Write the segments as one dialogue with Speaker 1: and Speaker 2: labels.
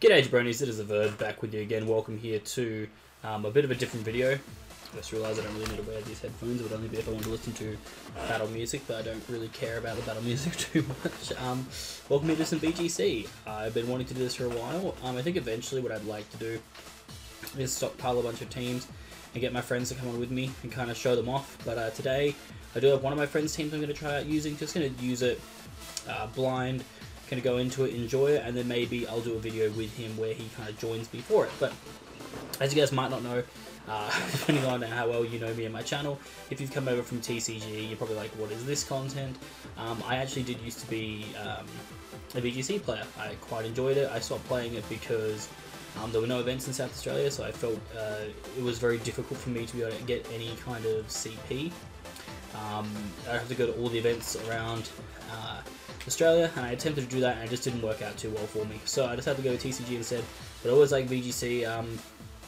Speaker 1: G'day jabronis, it is the Verd back with you again. Welcome here to um, a bit of a different video. I just realised I don't really need to wear these headphones. It would only be if I want to listen to battle music, but I don't really care about the battle music too much. Um, welcome here to some VGC. I've been wanting to do this for a while. Um, I think eventually what I'd like to do is stockpile a bunch of teams and get my friends to come on with me and kind of show them off. But uh, today I do have one of my friends' teams I'm going to try out using. Just going to use it uh, blind kind of go into it, enjoy it, and then maybe I'll do a video with him where he kind of joins me for it. But as you guys might not know, uh, depending on how well you know me and my channel, if you've come over from TCG, you're probably like, what is this content? Um, I actually did used to be um, a VGC player. I quite enjoyed it. I stopped playing it because um, there were no events in South Australia, so I felt uh, it was very difficult for me to be able to get any kind of CP. Um, I have to go to all the events around uh, Australia, and I attempted to do that, and it just didn't work out too well for me. So I just had to go to TCG instead. But I always like VGC. Um,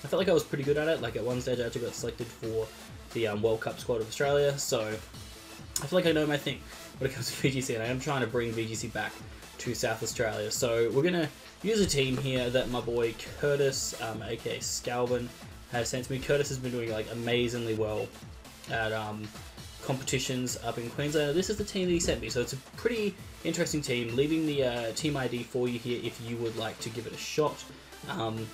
Speaker 1: I felt like I was pretty good at it. Like at one stage, I actually got selected for the um, World Cup squad of Australia. So I feel like I know my thing when it comes to VGC, and I am trying to bring VGC back to South Australia. So we're gonna use a team here that my boy Curtis, um, aka Scalvin, has sent to me. Curtis has been doing like amazingly well at um, competitions up in Queensland. This is the team that he sent me, so it's a pretty interesting team. Leaving the uh, team ID for you here if you would like to give it a shot. Um,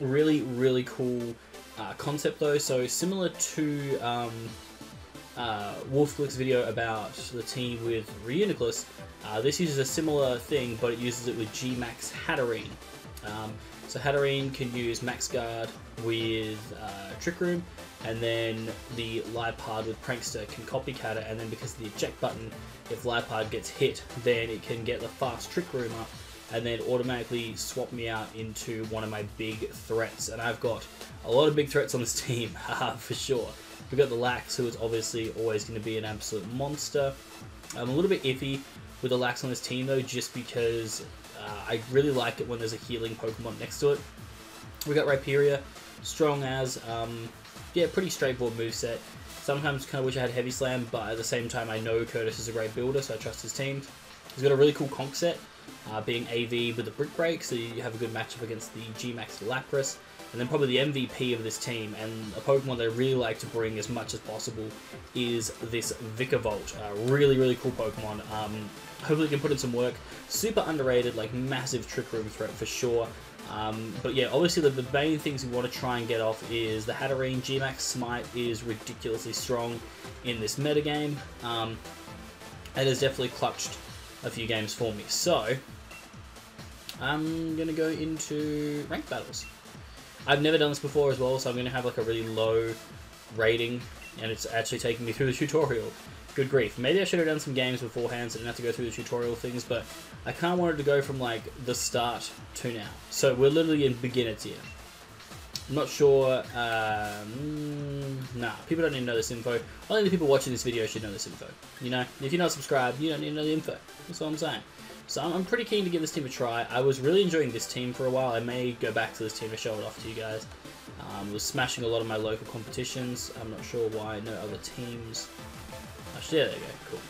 Speaker 1: really, really cool uh, concept though. So similar to um, uh, Wolfe Glick's video about the team with Reuniclus, uh, this uses a similar thing, but it uses it with G-Max Hatterene. Um, so Hatterene can use Max Guard with uh, Trick Room, and then the Liepard with Prankster can copycat it, and then because of the eject button, if Liepard gets hit, then it can get the fast Trick Room up, and then automatically swap me out into one of my big threats. And I've got a lot of big threats on this team, for sure. We've got the Lax, who is obviously always going to be an absolute monster. I'm a little bit iffy with the Lax on this team, though, just because uh, I really like it when there's a healing Pokemon next to it. We got Rhyperior, strong as, um, yeah, pretty straightforward move set. Sometimes kind of wish I had Heavy Slam, but at the same time I know Curtis is a great builder, so I trust his team. He's got a really cool conk set, uh, being AV with a Brick Break, so you have a good matchup against the G-Max Lapras. And then probably the MVP of this team, and a Pokemon they really like to bring as much as possible, is this Vikavolt. Uh, really, really cool Pokemon. Um, hopefully can put in some work. Super underrated, like massive Trick Room threat for sure. Um, but yeah, obviously the, the, main things we want to try and get off is the Hatterene G-Max Smite is ridiculously strong in this metagame. Um, it has definitely clutched a few games for me. So, I'm going to go into ranked battles. I've never done this before as well, so I'm going to have like a really low rating, and it's actually taking me through the tutorial. Good grief. Maybe I should have done some games beforehand so I didn't have to go through the tutorial things, but I kind of wanted to go from like the start to now. So we're literally in beginner tier. I'm not sure, um, nah, people don't need to know this info. Only the people watching this video should know this info. You know, if you're not subscribed, you don't need to know the info. That's all I'm saying. So I'm, pretty keen to give this team a try. I was really enjoying this team for a while. I may go back to this team to show it off to you guys. Um, was smashing a lot of my local competitions. I'm not sure why no other teams. Actually, yeah, there you go. Cool.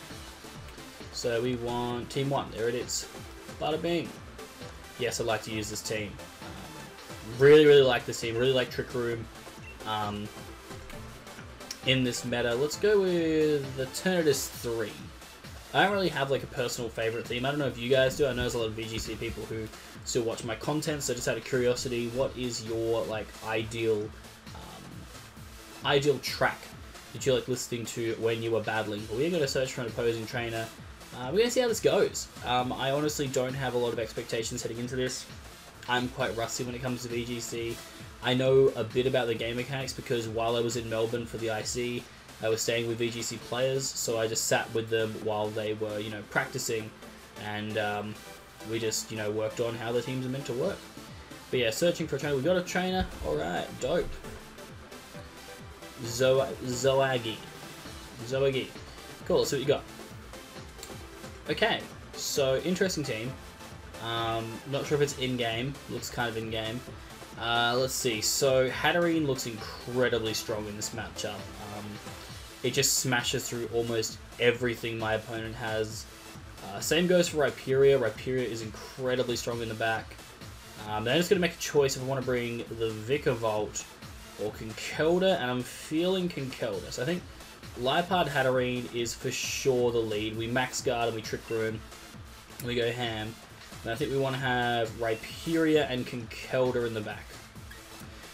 Speaker 1: So we want team one. There it is. Bada bing. Yes, I like to use this team. Um, really, really like this team. Really like Trick Room. Um, in this meta, let's go with the Eternatus 3. I don't really have like a personal favorite theme. I don't know if you guys do. I know there's a lot of VGC people who still watch my content. So just out of curiosity, what is your like ideal um, ideal track that you like listening to when you were battling? But we're going to search for an opposing trainer. Uh, we're going to see how this goes. Um, I honestly don't have a lot of expectations heading into this. I'm quite rusty when it comes to VGC. I know a bit about the game mechanics because while I was in Melbourne for the IC, I was staying with VGC players, so I just sat with them while they were, you know, practicing, and um, we just, you know, worked on how the teams are meant to work. But yeah, searching for a trainer. We got a trainer. All right, dope. Zo Zoagi. Zoagi. Cool. So what you got. Okay, so interesting team. Um, not sure if it's in game. Looks kind of in game. Uh, let's see. So Hatterene looks incredibly strong in this matchup. Um, it just smashes through almost everything my opponent has. Uh, same goes for Rhyperior. Rhyperior is incredibly strong in the back. Um, then I'm just going to make a choice if I want to bring the Vikavolt or Conkeldurr, and I'm feeling Conkeldurr. So I think Liepard Hatterene is for sure the lead. We max guard and we trick room. We go ham. And I think we want to have Rhyperior and Conkeldurr in the back.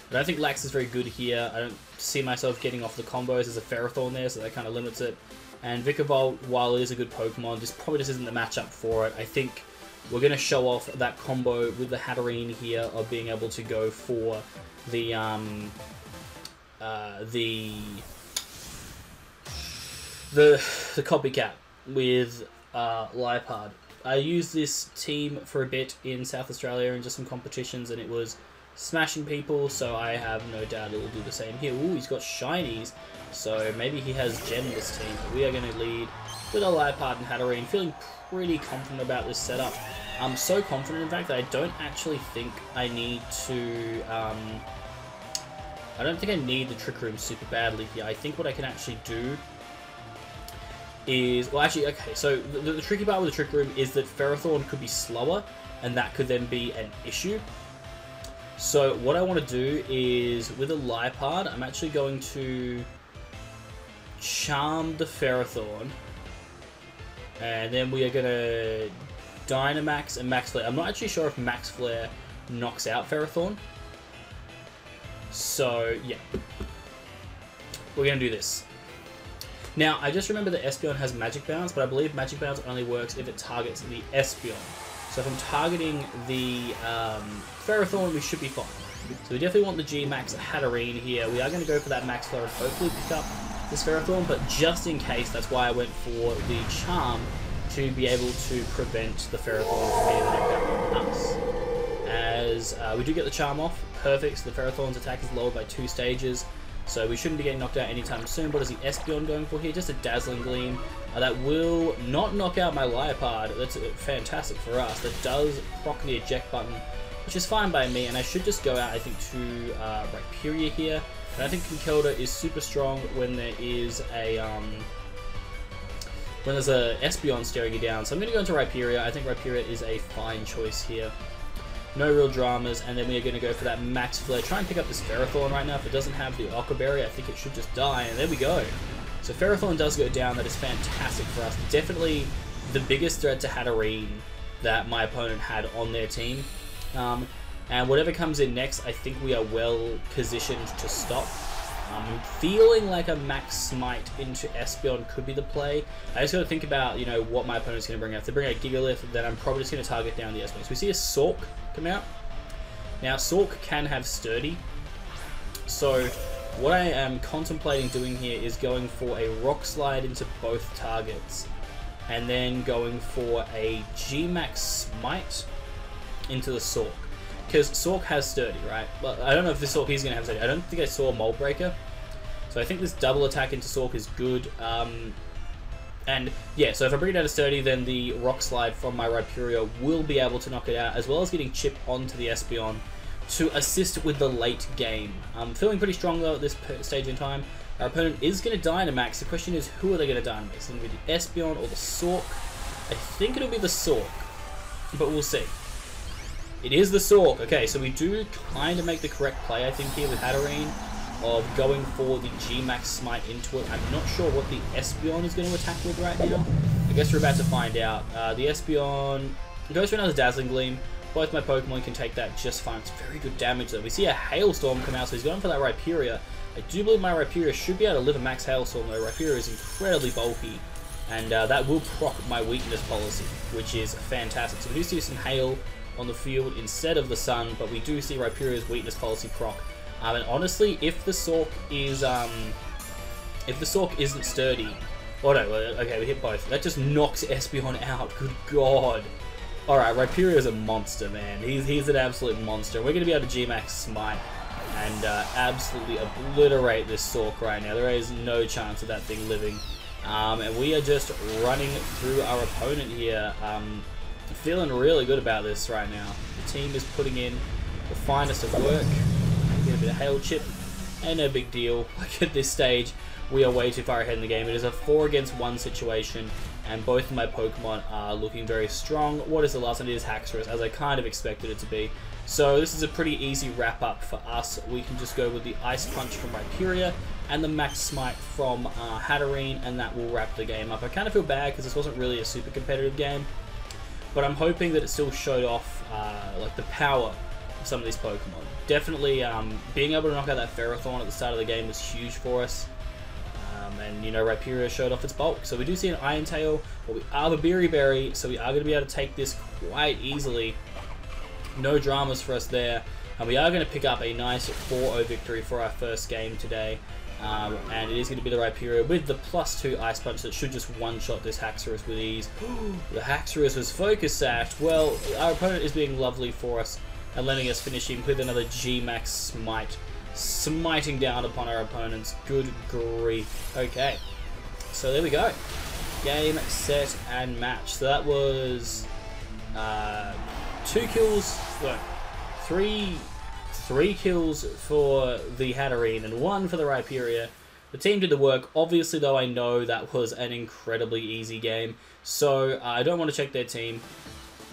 Speaker 1: I don't think Lax is very good here. I don't see myself getting off the combos. There's a Ferrothorn there, so that kind of limits it. And Vikavolt, while it is a good Pokemon, this probably just isn't the matchup for it. I think we're going to show off that combo with the Hatterene here of being able to go for the um, uh, the the the copycat with uh, Liepard. I used this team for a bit in South Australia and just some competitions, and it was smashing people. So I have no doubt it will do the same here. Ooh, he's got shinies, so maybe he has gem this team. But we are going to lead with a Liepard and Hatterene, feeling pretty confident about this setup. I'm so confident, in fact, that I don't actually think I need to. Um, I don't think I need the Trick Room super badly here. I think what I can actually do is... Well, actually, okay, so the, the tricky part with the Trick Room is that Ferrothorn could be slower, and that could then be an issue. So what I want to do is, with a Liepard, I'm actually going to charm the Ferrothorn, and then we are going to Dynamax and Max Flare. I'm not actually sure if Max Flare knocks out Ferrothorn. So, yeah. We're going to do this. Now, I just remember that Espeon has Magic Bounce, but I believe Magic Bounce only works if it targets the Espeon. So if I'm targeting the um, Ferrothorn, we should be fine. So we definitely want the G-Max Hatterene here. We are going to go for that Max Flare and hopefully pick up this Ferrothorn, but just in case, that's why I went for the Charm to be able to prevent the Ferrothorn from getting knockdown on us. As uh, we do get the Charm off, perfect, so the Ferrothorn's attack is lowered by two stages, so we shouldn't be getting knocked out anytime soon. What is the Espeon going for here? Just a Dazzling Gleam. Uh, that will not knock out my Liepard. That's uh, fantastic for us. That does proc the eject button, which is fine by me, and I should just go out, I think, to uh, Rhyperior here. And I think Conkeldurr is super strong when there is a... Um, when there's a Espeon staring you down. So I'm going to go into Rhyperior. I think Rhyperior is a fine choice here. No real dramas, and then we are going to go for that Max Flare. Try and pick up this Ferrothorn right now. If it doesn't have the Occa Berry, I think it should just die, and there we go. So Ferrothorn does go down. That is fantastic for us. Definitely the biggest threat to Hatterene that my opponent had on their team. Um, and whatever comes in next, I think we are well positioned to stop. I'm feeling like a max smite into Espeon could be the play. I just got to think about, you know, what my opponent's going to bring out. If they bring out Gigalith, then I'm probably just going to target down the Espeon. So we see a Sawk come out. Now, Sawk can have Sturdy. So what I am contemplating doing here is going for a Rock Slide into both targets. And then going for a G-Max Smite into the Sawk. Because Sawk has Sturdy, right? But I don't know if this Sawk is going to have Sturdy. I don't think I saw Mold Breaker. So I think this double attack into Sawk is good. Um, and yeah, so if I bring it down to Sturdy, then the Rock Slide from my Rhyperior will be able to knock it out, as well as getting Chip onto the Espeon to assist with the late game. I'm feeling pretty strong though at this stage in time. Our opponent is going to Dynamax. The question is, who are they going to Dynamax? Is it going to be the Espeon or the Sawk? I think it'll be the Sawk, but we'll see. It is the Sawk. Okay, so we do kind of make the correct play, I think, here with Hatterene of going for the G-Max Smite into it. I'm not sure what the Espeon is going to attack with right now. I guess we're about to find out. Uh, the Espeon goes for another Dazzling Gleam. Both my Pokemon can take that just fine. It's very good damage though. We see a Hailstorm come out, so he's going for that Rhyperior. I do believe my Rhyperior should be able to live a max Hailstorm though. Rhyperior is incredibly bulky, and uh, that will proc my weakness policy, which is fantastic. So we do see some Hail on the field instead of the Sun, but we do see Rhyperior's weakness policy proc. Um, and honestly, if the Sawk is, um, if the Sawk isn't sturdy, oh no, okay, we hit both. That just knocks Espeon out. Good God. Alright, Rhyperior is a monster, man. He's, he's an absolute monster. We're going to be able to G-Max Smite and uh, absolutely obliterate this Sawk right now. There is no chance of that thing living. Um, and we are just running through our opponent here. Um, feeling really good about this right now. The team is putting in the finest of work. Get a bit of hail chip, and no big deal. Like at this stage, we are way too far ahead in the game. It is a four against one situation. and both of my Pokemon are looking very strong. What is the last one? It is Haxorus, as I kind of expected it to be. So this is a pretty easy wrap up for us. We can just go with the Ice Punch from Rhyperior and the Max Smite from uh, Hatterene, and that will wrap the game up. I kind of feel bad because this wasn't really a super competitive game, but I'm hoping that it still showed off uh, like the power of some of these Pokemon. Definitely um, being able to knock out that Ferrothorn at the start of the game was huge for us. Um, and you know, Rhyperior showed off its bulk. So we do see an Iron Tail, but we are the Babiri Berry, so we are going to be able to take this quite easily. No dramas for us there. And we are going to pick up a nice 4-0 victory for our first game today. Um, and it is going to be the Rhyperior with the plus 2 Ice Punch that should just one-shot this Haxorus with ease. the Haxorus was Focus Sash. Well, our opponent is being lovely for us and letting us finish him with another G-Max Smite. Smiting down upon our opponents. Good grief. Okay. So there we go. Game, set, and match. So that was uh, two kills, no, three three kills for the Hatterene and one for the Rhyperior. The team did the work. Obviously, though, I know that was an incredibly easy game, so I don't want to check their team.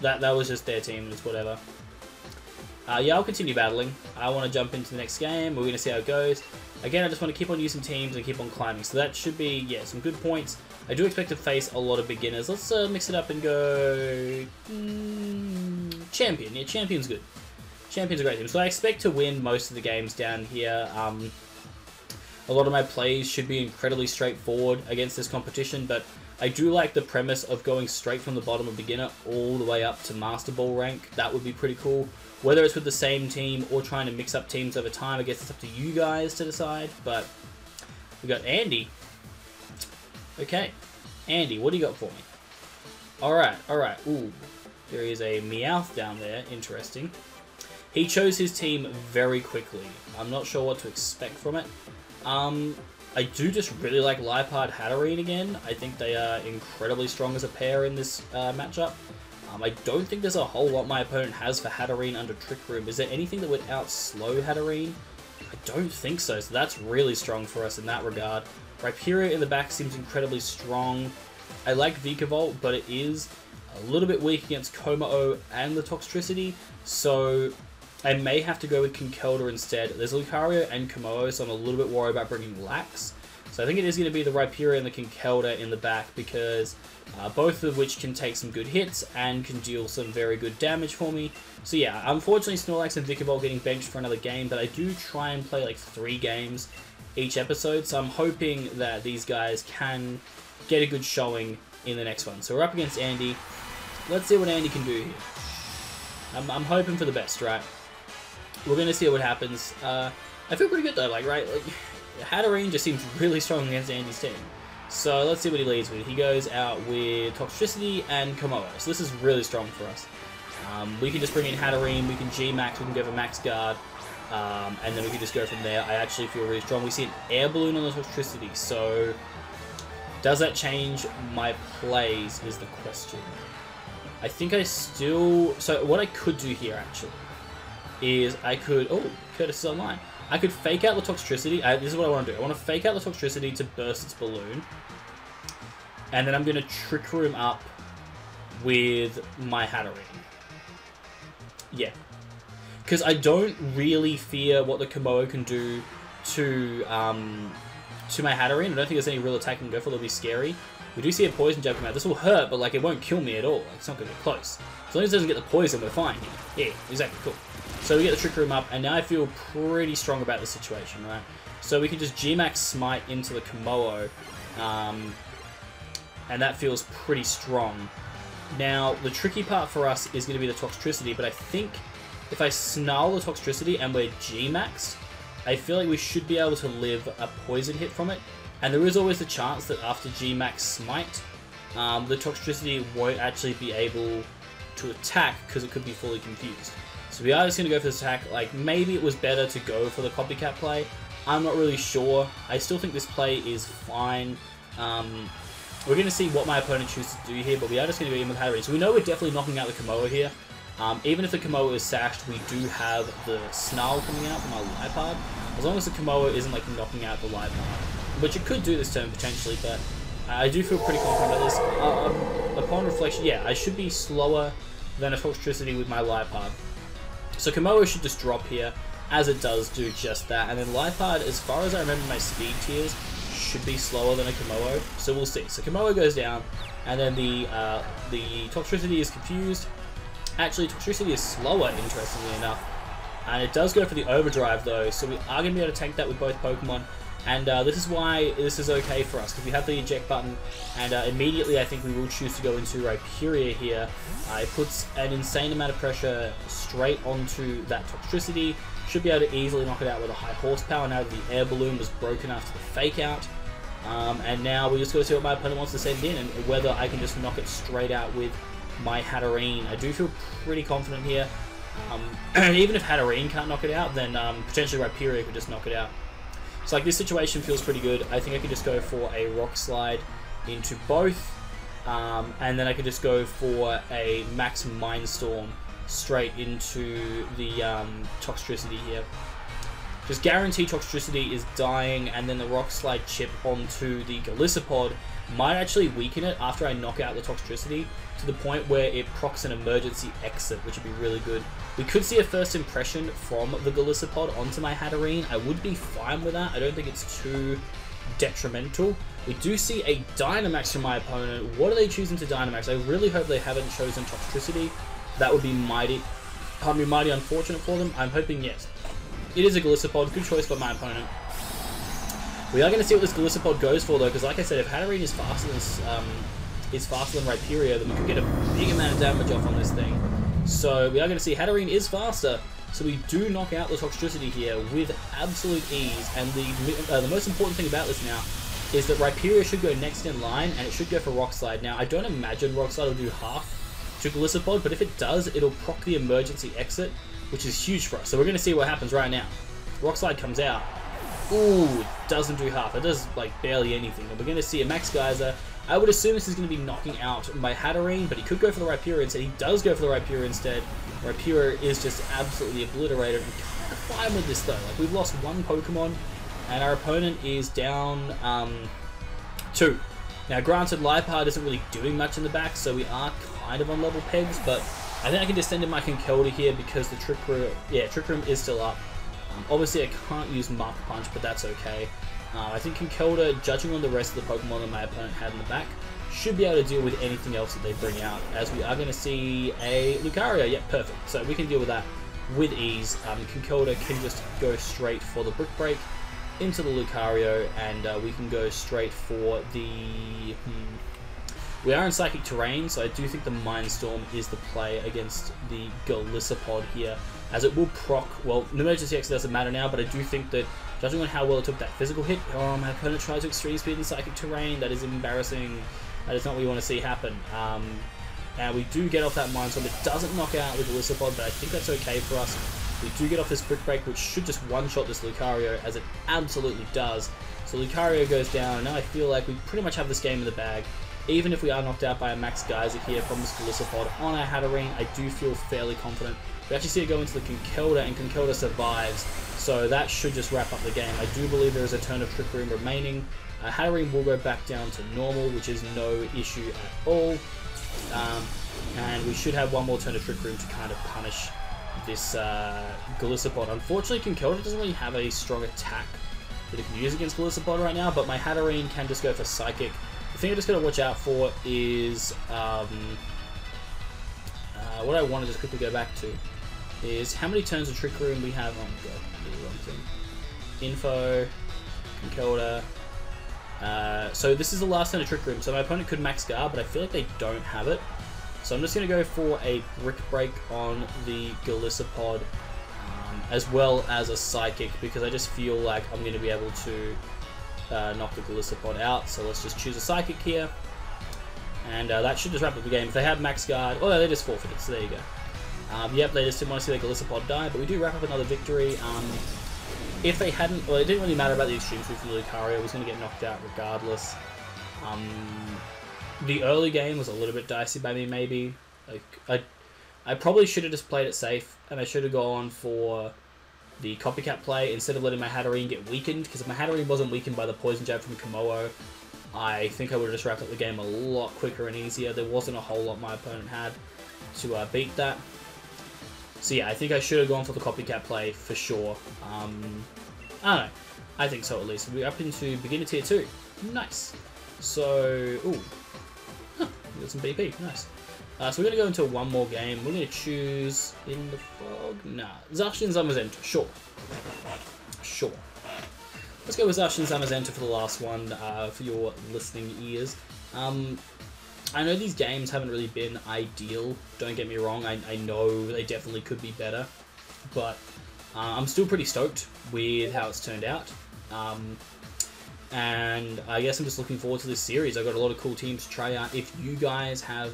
Speaker 1: That that was just their team. It's whatever. Uh, yeah, I'll continue battling. I want to jump into the next game. We're going to see how it goes. Again, I just want to keep on using teams and keep on climbing. So that should be, yeah, some good points. I do expect to face a lot of beginners. Let's uh, mix it up and go... Mm, champion. Yeah, champion's good. Champion's a great team. So I expect to win most of the games down here. Um, a lot of my plays should be incredibly straightforward against this competition, but I do like the premise of going straight from the bottom of beginner all the way up to Master Ball rank. That would be pretty cool. Whether it's with the same team or trying to mix up teams over time, I guess it's up to you guys to decide. But we got Andy. Okay, Andy, what do you got for me? All right, all right. Ooh, there is a Meowth down there. Interesting. He chose his team very quickly. I'm not sure what to expect from it. Um, I do just really like Liepard Hatterene again. I think they are incredibly strong as a pair in this uh, matchup. Um, I don't think there's a whole lot my opponent has for Hatterene under Trick Room. Is there anything that would outslow Hatterene? I don't think so, so that's really strong for us in that regard. Rhyperior in the back seems incredibly strong. I like Vikavolt, but it is a little bit weak against Kommo-o and the Toxtricity, so I may have to go with Conkeldurr instead. There's Lucario and Kommo-o, so I'm a little bit worried about bringing Lax. So I think it is going to be the Rhyperior and the Conkeldurr in the back because uh, both of which can take some good hits and can deal some very good damage for me. So yeah, unfortunately Snorlax and Vikavolt getting benched for another game, but I do try and play like three games each episode, so I'm hoping that these guys can get a good showing in the next one. So we're up against Andy. Let's see what Andy can do here. I'm, I'm hoping for the best, right? We're to see what happens. Uh, I feel pretty good though, like, right? Like, Hatterene just seems really strong against Andy's team. So let's see what he leads with. He goes out with Toxtricity and Kommo-o. So this is really strong for us. Um, we can just bring in Hatterene, we can G-Max, we can go for Max Guard, um, and then we can just go from there. I actually feel really strong. We see an Air Balloon on the Toxtricity, so does that change my plays is the question. I think I still... So what I could do here, actually, is I could... Oh, Curtis is online. I could fake out the Toxtricity. I, this is what I want to do. I want to fake out the Toxtricity to burst its balloon. And then I'm going to Trick Room up with my Hatterene. Yeah. Because I don't really fear what the Kommo-o can do to um, to my Hatterene. I don't think there's any real attack I can go for. That'll be scary. We do see a poison jab come out. This will hurt, but like it won't kill me at all. It's not going to get close. As long as it doesn't get the poison, we're fine. Yeah, exactly. Cool. So we get the Trick Room up, and now I feel pretty strong about the situation, right? So we can just G-Max Smite into the Kommo-o, um, and that feels pretty strong. Now, the tricky part for us is going to be the Toxtricity, but I think if I snarl the Toxtricity and we're G-Maxed, I feel like we should be able to live a poison hit from it. And there is always the chance that after G-Max Smite, um, the Toxtricity won't actually be able to attack because it could be fully confused. So we are just going to go for this attack. Like, maybe it was better to go for the copycat play. I'm not really sure. I still think this play is fine. Um, we're going to see what my opponent chooses to do here, but we are just going to go in with Hatterene. So we know we're definitely knocking out the Kommo-o here. Um, even if the Kommo-o is sashed, we do have the Snarl coming out from our Liepard. As long as the Kommo-o isn't like knocking out the Liepard. Which it could do this turn potentially, but I do feel pretty confident about this. Uh, um, upon reflection, yeah, I should be slower than a Toxtricity with my Liepard. So Kommo-o should just drop here, as it does do just that. And then Liepard, as far as I remember my speed tiers, should be slower than a Kommo-o. So we'll see. So Kommo-o goes down, and then the uh, the Toxtricity is confused. Actually, Toxtricity is slower, interestingly enough. And it does go for the Overdrive, though, so we are going to be able to tank that with both Pokemon. And uh, this is why this is okay for us, because we have the eject button, and uh, immediately I think we will choose to go into Rhyperior here. Uh, it puts an insane amount of pressure straight onto that Toxtricity, should be able to easily knock it out with a high horsepower now that the air balloon was broken after the fake out. Um, and now we're just going to see what my opponent wants to send in, and whether I can just knock it straight out with my Hatterene. I do feel pretty confident here. Um, even if Hatterene can't knock it out, then um, potentially Rhyperior could just knock it out. So like this situation feels pretty good. I think I could just go for a Rock Slide into both. Um, and then I could just go for a Max Mindstorm straight into the um, Toxtricity here. Just guarantee Toxtricity is dying, and then the Rock Slide chip onto the Golisopod might actually weaken it after I knock out the Toxtricity to the point where it procs an emergency exit, which would be really good. We could see a first impression from the Golisopod onto my Hatterene. I would be fine with that. I don't think it's too detrimental. We do see a Dynamax from my opponent. What are they choosing to Dynamax? I really hope they haven't chosen Toxtricity. That would be mighty, pardon me, mighty unfortunate for them. I'm hoping yes. It is a Golisopod. Good choice by my opponent. We are going to see what this Golisopod goes for though, because like I said, if Hatterene is faster than um, is faster than Rhyperior, then we could get a big amount of damage off on this thing. So we are going to see Hatterene is faster, so we do knock out the Toxtricity here with absolute ease. And the uh, the most important thing about this now is that Rhyperior should go next in line, and it should go for Rock Slide. Now, I don't imagine Rock Slide will do half to Golisopod, but if it does, it'll proc the emergency exit, which is huge for us. So we're going to see what happens right now. Rock Slide comes out. Ooh, doesn't do half. It does, like, barely anything. And we're going to see a Max Geyser I would assume this is going to be knocking out my Hatterene, but he could go for the Rhyperior instead. He does go for the Rhyperior instead. Rhyperior is just absolutely obliterated. I'm kind of fine with this though. Like we've lost one Pokemon, and our opponent is down um, two. Now, granted, Liepard isn't really doing much in the back, so we are kind of on level pegs, but I think I can just send in my Conkeldurr here because the Trick Room, yeah, Trick Room is still up. Um, obviously, I can't use Mach Punch, but that's okay. Uh, I think Conkeldurr, judging on the rest of the Pokemon that my opponent had in the back, should be able to deal with anything else that they bring out, as we are going to see a Lucario. Yep, perfect. So we can deal with that with ease. Um, can just go straight for the Brick Break into the Lucario, and uh, we can go straight for the... Hmm, we are in Psychic Terrain, so I do think the Mindstorm is the play against the Golisopod here, as it will proc, well, the emergency exit doesn't matter now, but I do think that Judging on how well it took that physical hit, oh, my opponent tried to extreme speed in psychic terrain. That is embarrassing. That is not what we want to see happen. Um, and we do get off that Mindstorm. It doesn't knock out the Golisopod, but I think that's okay for us. We do get off this Brick Break, which should just one-shot this Lucario, as it absolutely does. So Lucario goes down, and now I feel like we pretty much have this game in the bag. Even if we are knocked out by a Max Geyser here from this Golisopod on our Hatterene, I do feel fairly confident. We actually see it go into the Conkeldurr, and Conkeldurr survives. So that should just wrap up the game. I do believe there is a turn of Trick Room remaining. Uh, Hatterene will go back down to normal, which is no issue at all. Um, and we should have one more turn of Trick Room to kind of punish this uh. Unfortunately, Conkeldurr doesn't really have a strong attack that it can use against Golisopod right now, but my Hatterene can just go for Psychic. The thing I'm just going to watch out for is um, uh, what I want to just quickly go back to is how many turns of Trick Room we have. Oh god wrong thing. Info, Conkeldurr. Uh, so this is the last turn of Trick Room. So my opponent could max guard, but I feel like they don't have it. So I'm just going to go for a Brick Break on the Golisopod, um, as well as a Psychic, because I just feel like I'm going to be able to uh, knock the Golisopod out. So let's just choose a Psychic here. And uh, that should just wrap up the game. If they have max guard, oh, they just forfeited, so there you go. Um, yep, they just didn't want to see their Golisopod die, but we do wrap up another victory. Um, if they hadn't, well, it didn't really matter about the Extreme Swift Lucario, it was going to get knocked out regardless. Um, the early game was a little bit dicey by me, maybe. Like, I, I probably should have just played it safe, and I should have gone for the copycat play instead of letting my Hatterene get weakened, because if my Hatterene wasn't weakened by the poison jab from Kommo-o, I think I would have just wrapped up the game a lot quicker and easier. There wasn't a whole lot my opponent had to uh, beat that. So yeah, I think I should have gone for the copycat play for sure. Um, I don't know. I think so at least. We're up into beginner tier 2. Nice. So, ooh. Huh, got some BP. Nice. Uh, so we're going to go into one more game. We're going to choose In the Fog. Nah. Zacian Zamazenta. Sure. Sure. Let's go with Zacian Zamazenta for the last one uh, for your listening ears. Um, I know these games haven't really been ideal. Don't get me wrong. I, I know they definitely could be better, but uh, I'm still pretty stoked with how it's turned out. Um, and I guess I'm just looking forward to this series. I've got a lot of cool teams to try out. If you guys have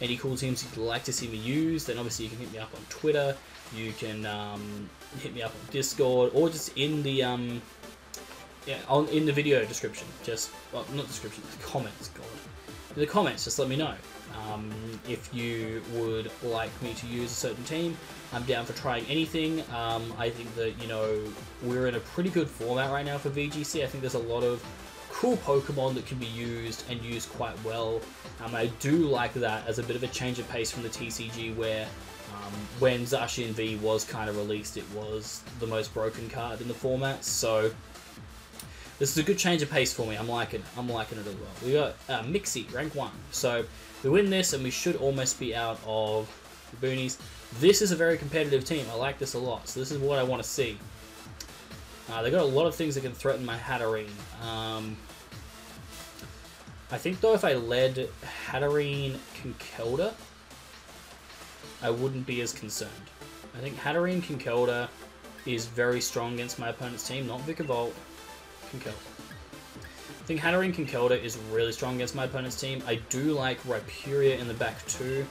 Speaker 1: any cool teams you'd like to see me use, then obviously you can hit me up on Twitter. You can um, hit me up on Discord or just in the um, yeah on in the video description. Just well, not description, comments. God in the comments, just let me know. Um, if you would like me to use a certain team, I'm down for trying anything. Um, I think that, you know, we're in a pretty good format right now for VGC. I think there's a lot of cool Pokemon that can be used and used quite well. Um, I do like that as a bit of a change of pace from the TCG where um, when Zacian V was kind of released, it was the most broken card in the format. So this is a good change of pace for me. I'm liking it. I'm liking it as well. We got uh, Mixie, rank 1. So we win this and we should almost be out of the boonies. This is a very competitive team. I like this a lot. So this is what I want to see. Uh, they got a lot of things that can threaten my Hatterene. Um, I think though if I led Hatterene Conkeldurr, I wouldn't be as concerned. I think Hatterene Conkeldurr is very strong against my opponent's team, not Vikavolt. I think Hatterene Conkeldurr is really strong against my opponent's team. I do like Rhyperior in the back too.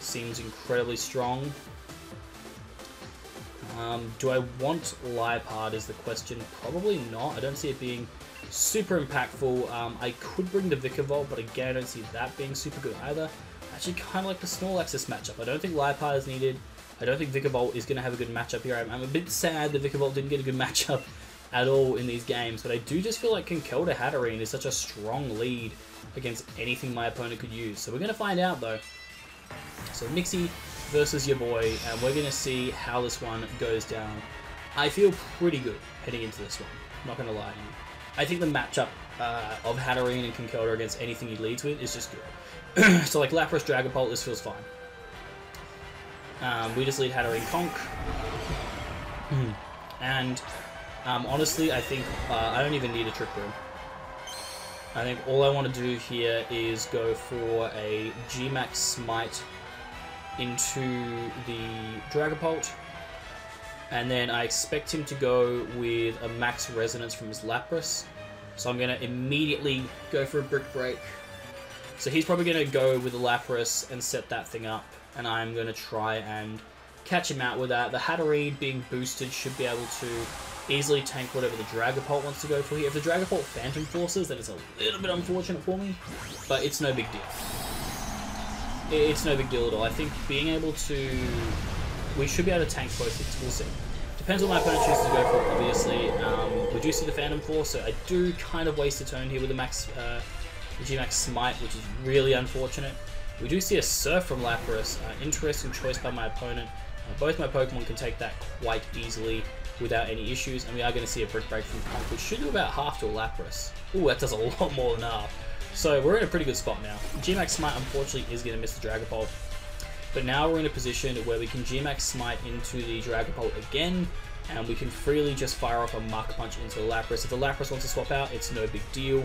Speaker 1: Seems incredibly strong. Um, do I want Liepard is the question. Probably not. I don't see it being super impactful. Um, I could bring the Vikavolt, but again, I don't see that being super good either. I Actually, kind of like the Snorlax's matchup. I don't think Liepard is needed. I don't think Vikavolt is going to have a good matchup here. I'm, I'm a bit sad that Vikavolt didn't get a good matchup at all in these games, but I do just feel like Conkeldurr Hatterene is such a strong lead against anything my opponent could use. So we're going to find out though. So Mixie versus your boy, and we're going to see how this one goes down. I feel pretty good heading into this one, I'm not going to lie to you. I think the matchup uh, of Hatterene and Conkeldurr against anything he leads with is just good. so like Lapras Dragapult, this feels fine. Um, we just lead Hatterene Conk. and um, honestly, I think uh, I don't even need a Trick Room. I think all I want to do here is go for a Gmax Smite into the Dragapult. And then I expect him to go with a Max Resonance from his Lapras. So I'm going to immediately go for a Brick Break. So he's probably going to go with the Lapras and set that thing up. And I'm going to try and catch him out with that. The Hatterene being boosted should be able to easily tank whatever the Dragapult wants to go for here. If the Dragapult Phantom Forces, then it's a little bit unfortunate for me, but it's no big deal. It's no big deal at all. I think being able to... We should be able to tank both things. We'll see. Depends on my opponent chooses to go for, obviously. Um, we do see the Phantom Force, so I do kind of waste a turn here with the Max, uh, G-Max Smite, which is really unfortunate. We do see a Surf from Lapras. Uh, interesting choice by my opponent. Uh, both my Pokemon can take that quite easily without any issues, and we are going to see a Brick Break from Conk, which should do about half to a Lapras. Ooh, that does a lot more than half. So we're in a pretty good spot now. Gmax Smite, unfortunately, is going to miss the Dragapult. But now we're in a position where we can Gmax Smite into the Dragapult again, and we can freely just fire off a Mach Punch into the Lapras. If the Lapras wants to swap out, it's no big deal.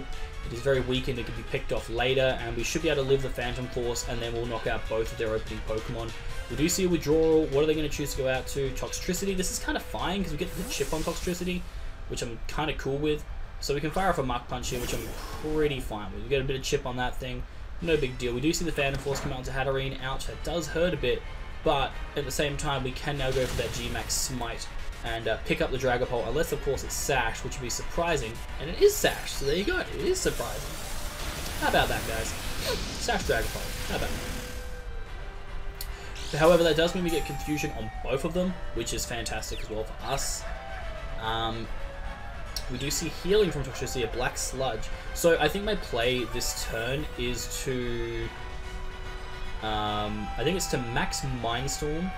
Speaker 1: It is very weak and it can be picked off later, and we should be able to live the Phantom Force, and then we'll knock out both of their opening Pokemon. We do see a withdrawal. What are they going to choose to go out to? Toxtricity. This is kind of fine because we get the chip on Toxtricity, which I'm kind of cool with. So we can fire off a Mach Punch here, which I'm pretty fine with. We get a bit of chip on that thing. No big deal. We do see the Phantom Force come out into Hatterene. Ouch, that does hurt a bit. But at the same time, we can now go for that G-Max Smite and uh, pick up the Dragapult, unless of course it's Sash, which would be surprising. And it is Sash, so there you go. It is surprising. How about that, guys? Sash Dragapult. How about that? However, that does mean we get confusion on both of them, which is fantastic as well for us. Um, we do see healing from Toxtricity, a Black Sludge. So I think my play this turn is to... Um, I think it's to max Mindstorm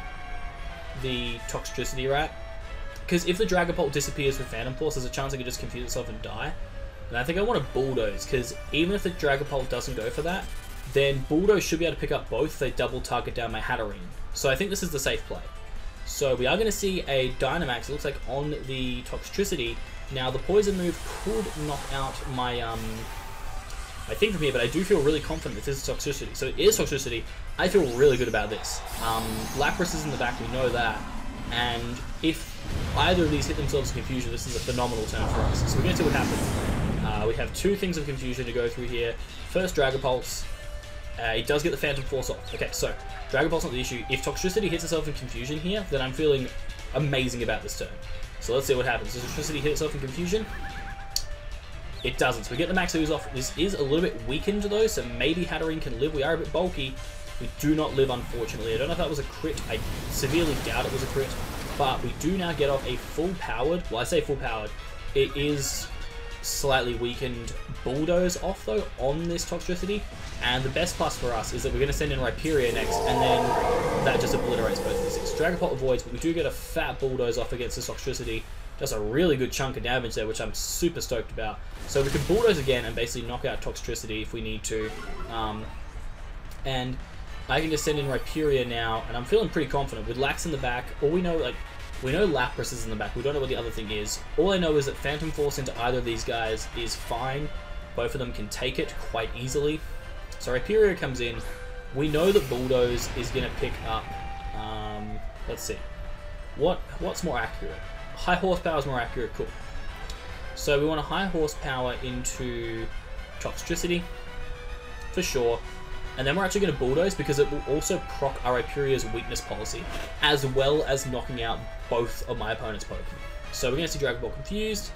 Speaker 1: the Toxtricity Rat. Because if the Dragapult disappears with Phantom Force, there's a chance it could just confuse itself and die. And I think I want to Bulldoze, because even if the Dragapult doesn't go for that, then Bulldoze should be able to pick up both they double target down my Hatterene. So I think this is the safe play. So we are going to see a Dynamax, it looks like, on the Toxtricity. Now, the Poison move could knock out my, um, I think from here, but I do feel really confident that this is Toxtricity. So it is Toxtricity. I feel really good about this. Um, Lapras is in the back, we know that. And if either of these hit themselves in Confusion, this is a phenomenal turn for us. So we're going to see what happens. Uh, we have two things of Confusion to go through here. First, Dragapult's. Uh, it does get the Phantom Force off. Okay, so Dragapult's not the issue. If Toxtricity hits itself in Confusion here, then I'm feeling amazing about this turn. So let's see what happens. Does Toxtricity hit itself in Confusion? It doesn't. So we get the Max Ooze off. This is a little bit weakened though, so maybe Hatterene can live. We are a bit bulky. We do not live, unfortunately. I don't know if that was a crit. I severely doubt it was a crit. But we do now get off a full powered, well I say full powered, it is slightly weakened Bulldoze off though on this Toxtricity. And the best plus for us is that we're going to send in Rhyperior next, and then that just obliterates both of these things. Dragapult avoids, but we do get a fat Bulldoze off against this Toxtricity. Just a really good chunk of damage there, which I'm super stoked about. So we can Bulldoze again and basically knock out Toxtricity if we need to. Um, and I can just send in Rhyperior now, and I'm feeling pretty confident. With Lax in the back, all we know, like, we know Lapras is in the back. We don't know what the other thing is. All I know is that Phantom Force into either of these guys is fine. Both of them can take it quite easily. So Rhyperior comes in. We know that Bulldoze is going to pick up... Um, let's see. What What's more accurate? High horsepower is more accurate. Cool. So we want a high horsepower into Toxtricity. For sure. And then we're actually going to Bulldoze because it will also proc our weakness policy, as well as knocking out both of my opponent's Pokemon. So we're going to see Dragon Ball Confused.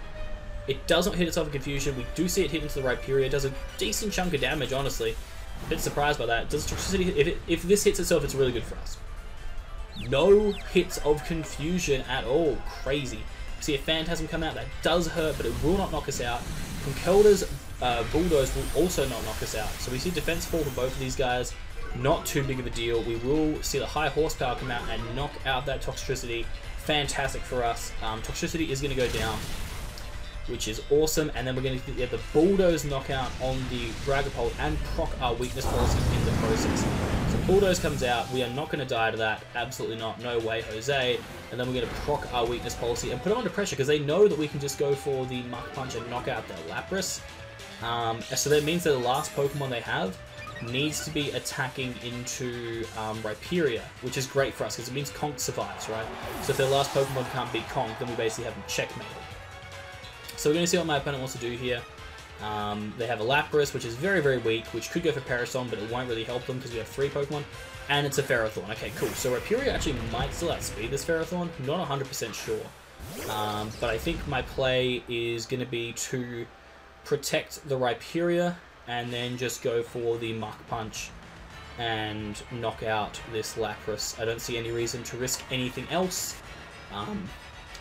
Speaker 1: It doesn't hit itself in Confusion. We do see it hit into the Rhyperior. It does a decent chunk of damage, honestly. A bit surprised by that. Does Toxtricity, if, it, if this hits itself, it's really good for us. No hits of Confusion at all. Crazy. See a Phantasm come out. That does hurt, but it will not knock us out. Conkeldurr's uh, Bulldoze will also not knock us out. So we see defense fall for both of these guys. Not too big of a deal. We will see the high horsepower come out and knock out that Toxtricity. Fantastic for us. Um, Toxtricity is going to go down, which is awesome. And then we're going to get the Bulldoze knockout on the Dragapult and proc our weakness policy in the process. So Bulldoze comes out. We are not going to die to that. Absolutely not. No way, Jose. And then we're going to proc our weakness policy and put them under pressure because they know that we can just go for the Mach Punch and knock out their Lapras. Um, so that means that the last Pokemon they have needs to be attacking into um, Rhyperior, which is great for us because it means Conk survives, right? So if their last Pokemon can't beat Conk, then we basically have them checkmated. So we're going to see what my opponent wants to do here. Um, they have a Lapras, which is very, very weak, which could go for Perish Song, but it won't really help them because we have three Pokemon. And it's a Ferrothorn. Okay, cool. So Rhyperior actually might still outspeed this Ferrothorn. Not 100% sure. Um, but I think my play is going to be to protect the Rhyperior, and then just go for the Mach Punch and knock out this Lapras. I don't see any reason to risk anything else. Um,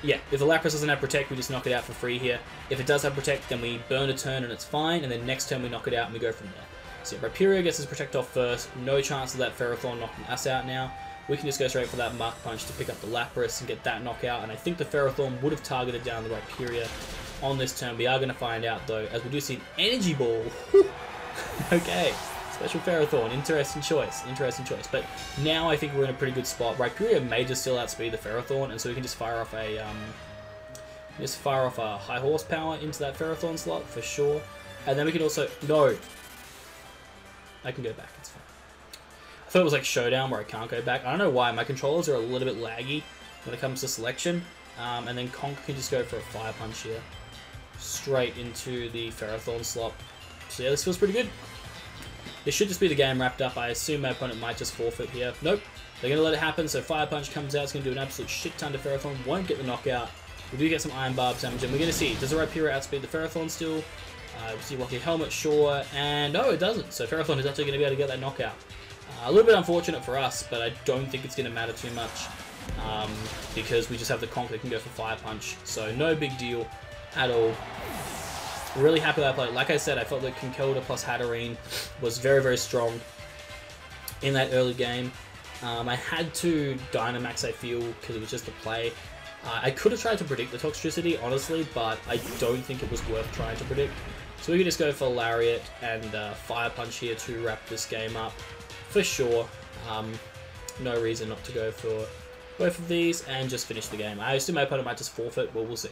Speaker 1: yeah, if the Lapras doesn't have Protect, we just knock it out for free here. If it does have Protect, then we burn a turn and it's fine, and then next turn we knock it out and we go from there. So Rhyperior gets his Protect off first, no chance of that Ferrothorn knocking us out now. We can just go straight for that Mach Punch to pick up the Lapras and get that knockout, and I think the Ferrothorn would have targeted down the Rhyperior on this turn. We are going to find out, though, as we do see an Energy Ball. okay, Special Ferrothorn, interesting choice, interesting choice. But now I think we're in a pretty good spot. Rhyperior may just still outspeed the Ferrothorn, and so we can just fire off a um, just fire off a high horsepower into that Ferrothorn slot for sure. And then we can also no. I can go back. It's fine. I thought it was like Showdown where I can't go back. I don't know why. My controllers are a little bit laggy when it comes to selection. Um, and then Conk can just go for a Fire Punch here straight into the Ferrothorn slot. So yeah, this feels pretty good. This should just be the game wrapped up. I assume my opponent might just forfeit here. Nope. They're going to let it happen, so Fire Punch comes out. It's going to do an absolute shit ton to Ferrothorn. Won't get the knockout. We do get some Iron Barb damage, and we're going to see, does the Rhyperior outspeed the Ferrothorn still? Uh, we see Rocky Helmet, sure, and no, it doesn't. So Ferrothorn is actually going to be able to get that knockout. Uh, a little bit unfortunate for us, but I don't think it's going to matter too much um, because we just have the Conk that can go for Fire Punch, so no big deal. At all. Really happy that I played. Like I said, I felt that Conkeldurr plus Hatterene was very, very strong in that early game. Um, I had to Dynamax, I feel, because it was just a play. Uh, I could have tried to predict the Toxtricity, honestly, but I don't think it was worth trying to predict. So we could just go for Lariat and uh, Fire Punch here to wrap this game up for sure. Um, no reason not to go for both of these and just finish the game. I assume my opponent might just forfeit, but we'll see.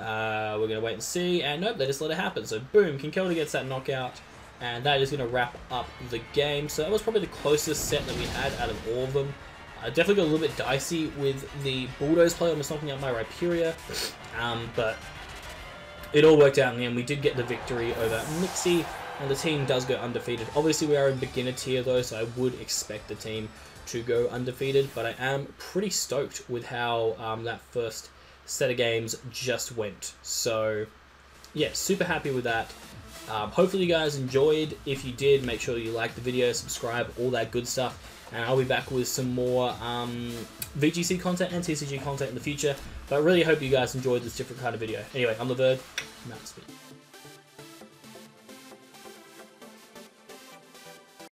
Speaker 1: Uh, we're going to wait and see, and nope, they just let it happen. So boom, Conkeldurr gets that knockout, and that is going to wrap up the game. So that was probably the closest set that we had out of all of them. I definitely got a little bit dicey with the Bulldoze play, almost knocking out my Rhyperior, um, but it all worked out in the end. We did get the victory over Mixie, and the team does go undefeated. Obviously, we are in beginner tier though, so I would expect the team to go undefeated, but I am pretty stoked with how um, that first set of games just went. So, yeah, super happy with that. Um, hopefully you guys enjoyed. If you did, make sure you like the video, subscribe, all that good stuff. And I'll be back with some more um, VGC content and TCG content in the future. But I really hope you guys enjoyed this different kind of video. Anyway, I'm the speak.